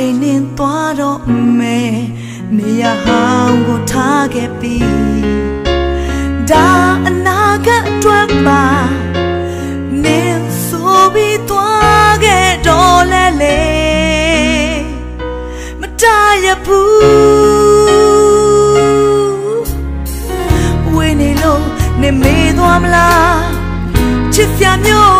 ချိန်နှင်းသွားတော့မယ်နေရာဟောင်းကိုထားခဲ့ပြီဒါအနာဂတ်အတွက်ပါနေဆိုပြီးသွားခဲ့တော့လဲလေမတားရဘူးဝေးနေလို့နေမေးသွားမလားချစ်စရာမျိုး